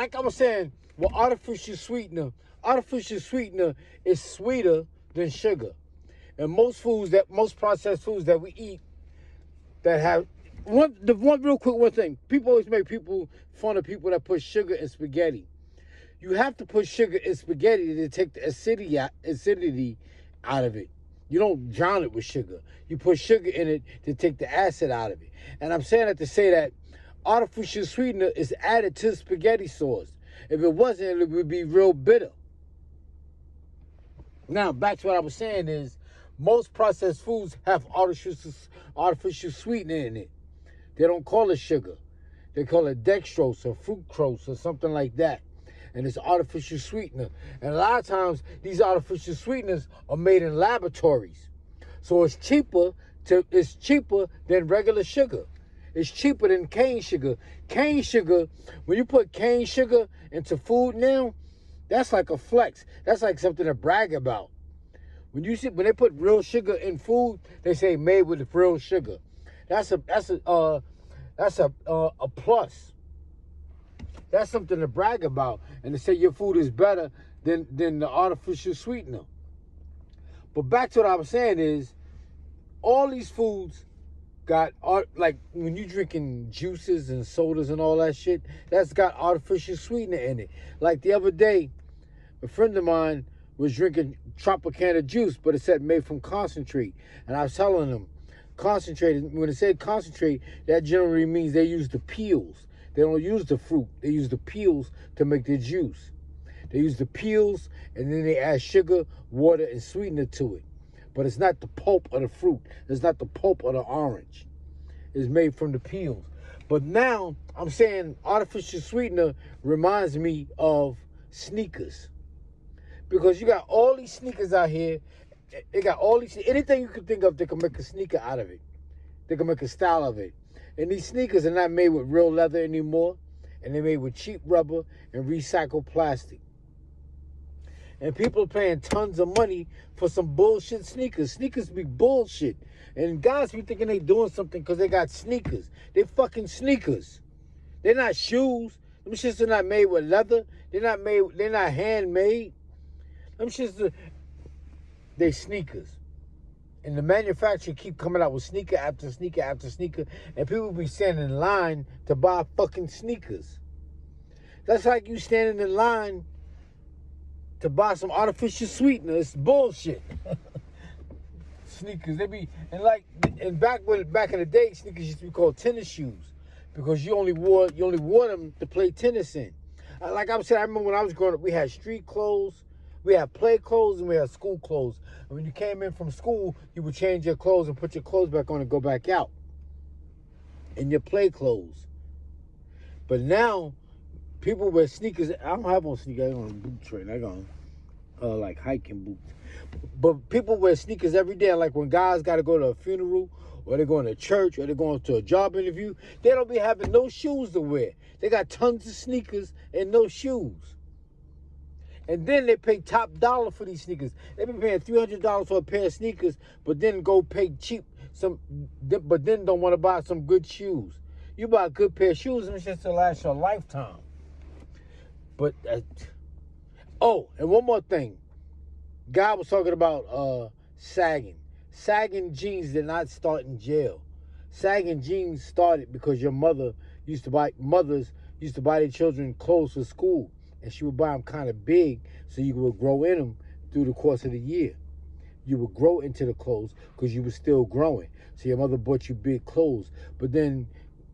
like I was saying, with artificial sweetener, artificial sweetener is sweeter than sugar. And most foods that most processed foods that we eat that have one the one real quick one thing. People always make people fun of people that put sugar in spaghetti. You have to put sugar in spaghetti to take the acidity out, acidity out of it. You don't drown it with sugar. You put sugar in it to take the acid out of it. And I'm saying that to say that artificial sweetener is added to spaghetti sauce. If it wasn't, it would be real bitter. Now, back to what I was saying is most processed foods have artificial, artificial sweetener in it. They don't call it sugar. They call it dextrose or fructose or something like that. And it's artificial sweetener. And a lot of times, these artificial sweeteners are made in laboratories. So it's cheaper to it's cheaper than regular sugar. It's cheaper than cane sugar. Cane sugar, when you put cane sugar into food now, that's like a flex. That's like something to brag about. When you see when they put real sugar in food, they say made with real sugar. That's a that's a uh, that's a uh, a plus. That's something to brag about and to say your food is better than than the artificial sweetener. But back to what I was saying is, all these foods got art like when you drinking juices and sodas and all that shit, that's got artificial sweetener in it. Like the other day, a friend of mine was drinking Tropicana juice, but it said made from concentrate. And I was telling him, concentrate, when it said concentrate, that generally means they use the peels. They don't use the fruit. They use the peels to make the juice. They use the peels and then they add sugar, water, and sweetener to it but it's not the pulp of the fruit. It's not the pulp of the orange. It's made from the peels. But now I'm saying artificial sweetener reminds me of sneakers. Because you got all these sneakers out here. They got all these anything you can think of, they can make a sneaker out of it. They can make a style of it. And these sneakers are not made with real leather anymore. And they're made with cheap rubber and recycled plastic and people are paying tons of money for some bullshit sneakers. Sneakers be bullshit. And guys be thinking they doing something because they got sneakers. They fucking sneakers. They're not shoes. Them shits are not made with leather. They're not made, they're not handmade. Them shits are, they sneakers. And the manufacturer keep coming out with sneaker after sneaker after sneaker. And people be standing in line to buy fucking sneakers. That's like you standing in line to buy some artificial sweetener. It's bullshit. sneakers, they be and like and back when back in the day, sneakers used to be called tennis shoes because you only wore you only wore them to play tennis in. Like I said, I remember when I was growing up, we had street clothes, we had play clothes, and we had school clothes. And when you came in from school, you would change your clothes and put your clothes back on and go back out in your play clothes. But now people wear sneakers. I don't have on sneakers. I got on boot train. I got on uh, like hiking boots. But people wear sneakers every day. Like when guys got to go to a funeral or they're going to church or they're going to a job interview, they don't be having no shoes to wear. They got tons of sneakers and no shoes. And then they pay top dollar for these sneakers. They be paying three hundred dollars for a pair of sneakers, but then go pay cheap some, but then don't want to buy some good shoes. You buy a good pair of shoes, and it's just to last your lifetime. But uh, oh, and one more thing. God was talking about uh, sagging. Sagging jeans did not start in jail. Sagging jeans started because your mother used to buy mothers used to buy their children clothes for school, and she would buy them kind of big so you would grow in them through the course of the year. You would grow into the clothes because you were still growing. So your mother bought you big clothes, but then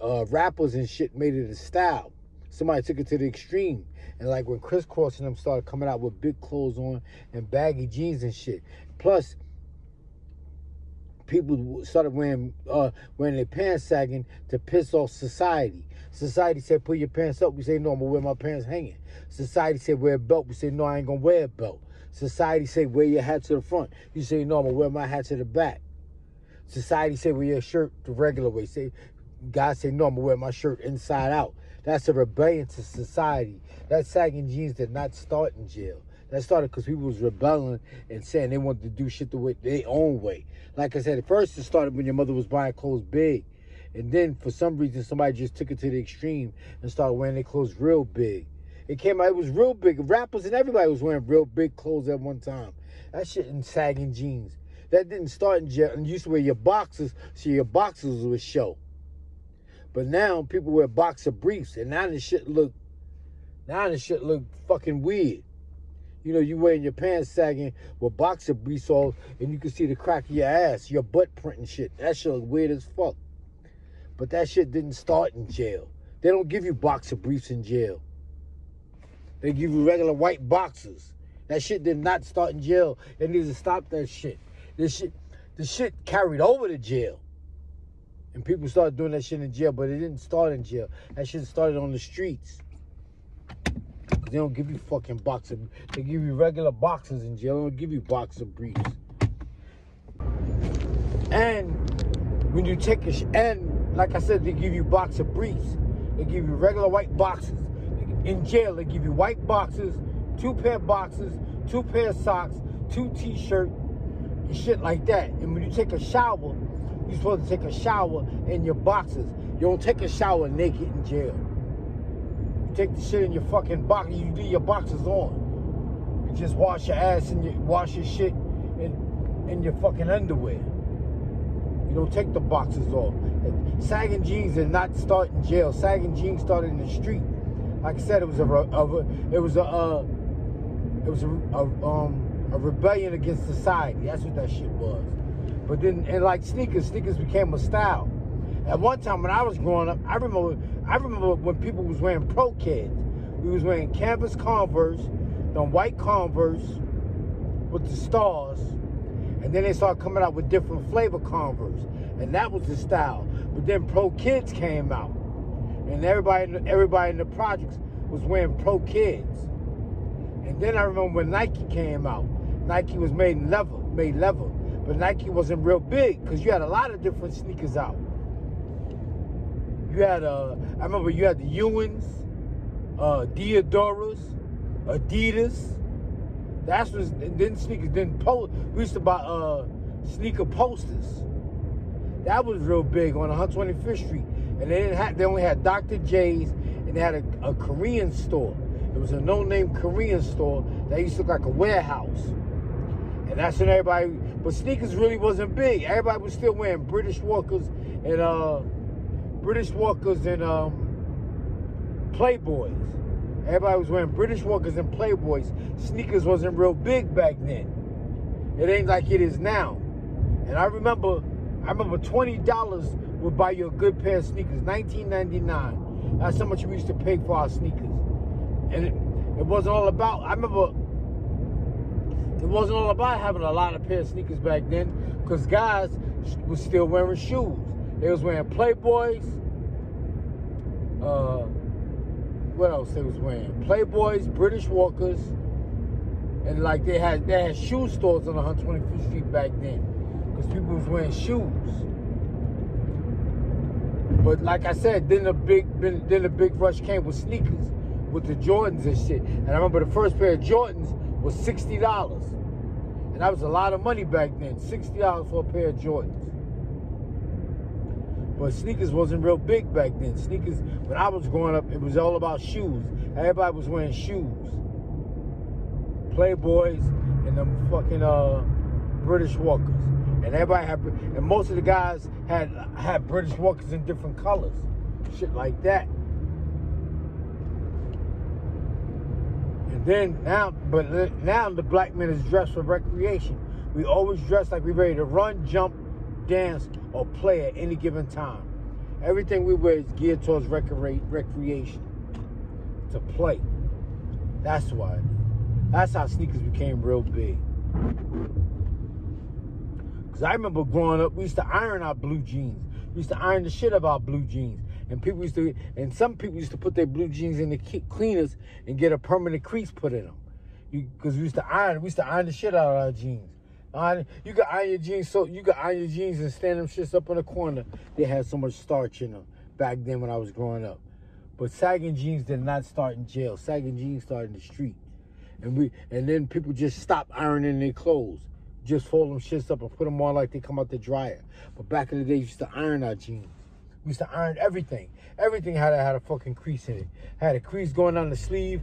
uh, rappers and shit made it a style. Somebody took it to the extreme and like when Kris Kross and them started coming out with big clothes on and baggy jeans and shit. Plus, people started wearing uh, wearing their pants sagging to piss off society. Society said, put your pants up. We say, no, I'm gonna wear my pants hanging. Society said, wear a belt. We say, no, I ain't gonna wear a belt. Society said, wear your hat to the front. You say, no, I'm gonna wear my hat to the back. Society said, wear your shirt the regular way. Say, God say, no, I'm gonna wear my shirt inside out. That's a rebellion to society. That sagging jeans did not start in jail. That started because people was rebelling and saying they wanted to do shit the way their own way. Like I said, at first it started when your mother was buying clothes big. And then for some reason somebody just took it to the extreme and started wearing their clothes real big. It came out, it was real big. Rappers and everybody was wearing real big clothes at one time. That shit in sagging jeans. That didn't start in jail. And you used to wear your boxers, so your boxers would show. But now people wear boxer briefs, and now this shit look, now the shit look fucking weird. You know, you wearing your pants sagging with boxer briefs all, and you can see the crack of your ass, your butt print and shit. That shit look weird as fuck. But that shit didn't start in jail. They don't give you boxer briefs in jail. They give you regular white boxers. That shit did not start in jail. They need to stop that shit. This shit, the shit carried over to jail. And people started doing that shit in jail, but it didn't start in jail. That shit started on the streets. They don't give you fucking boxer. They give you regular boxes in jail. They don't give you boxer briefs. And when you take a sh- and like I said, they give you boxer briefs. They give you regular white boxes. In jail, they give you white boxes, two pair of boxes, two pair of socks, two t-shirt, and shit like that. And when you take a shower, you're supposed to take a shower in your boxes. You don't take a shower naked in jail. You take the shit in your fucking box. You leave your boxes on. You just wash your ass and you wash your shit in in your fucking underwear. You don't take the boxes off. Sagging jeans did not start in jail. Sagging jeans started in the street. Like I said, it was a, a it was a uh, it was a, a um a rebellion against society. That's what that shit was. But then, and like sneakers, sneakers became a style. At one time when I was growing up, I remember I remember when people was wearing Pro Keds. We was wearing canvas Converse, the white Converse with the stars, and then they started coming out with different flavor Converse, and that was the style. But then Pro Keds came out, and everybody everybody in the projects was wearing Pro Keds. And then I remember when Nike came out. Nike was made leather, made leather. But Nike wasn't real big because you had a lot of different sneakers out. You had, uh, I remember you had the Ewings, uh, Diadoras, Adidas. That's what, then sneakers, then post. we used to buy uh, sneaker posters. That was real big on 125th Street. And they didn't have, they only had Dr. J's and they had a, a Korean store. It was a no-name Korean store that used to look like a warehouse. And that's when everybody, but sneakers really wasn't big. Everybody was still wearing British Walkers and uh, British Walkers and um, Playboys. Everybody was wearing British Walkers and Playboys. Sneakers wasn't real big back then. It ain't like it is now. And I remember, I remember twenty dollars would buy you a good pair of sneakers. Nineteen ninety nine. That's how much we used to pay for our sneakers. And it, it wasn't all about. I remember it wasn't all about having a lot of pair of sneakers back then, because guys was still wearing shoes. They was wearing Playboys. Uh, what else they was wearing? Playboys, British Walkers, and like they had they had shoe stores on 125th Street back then, because people was wearing shoes. But like I said, then the big then the big rush came with sneakers, with the Jordans and shit. And I remember the first pair of Jordans was sixty dollars, that was a lot of money back then. Sixty dollars for a pair of Jordans. But sneakers wasn't real big back then. Sneakers, when I was growing up, it was all about shoes. Everybody was wearing shoes. Playboys and them fucking uh, British Walkers. And everybody had, and most of the guys had had British Walkers in different colors, shit like that. Then now, but now the black man is dressed for recreation. We always dress like we're ready to run, jump, dance, or play at any given time. Everything we wear is geared towards recre- recreation, to play. That's why. That's how sneakers became real big. Because I remember growing up, we used to iron our blue jeans. We used to iron the shit of our blue jeans. And people used to, and some people used to put their blue jeans in the cleaners and get a permanent crease put in them. Because we used to iron, we used to iron the shit out of our jeans. Iron, you could iron your jeans so you could iron your jeans and stand them shits up in the corner. They had so much starch in them back then when I was growing up. But sagging jeans did not start in jail. Sagging jeans started in the street. And we and then people just stopped ironing their clothes. Just fold them shits up and put them on like they come out the dryer. But back in the day, you used to iron our jeans. We used to iron everything. Everything had a, had a fucking crease in it. Had a crease going down the sleeve.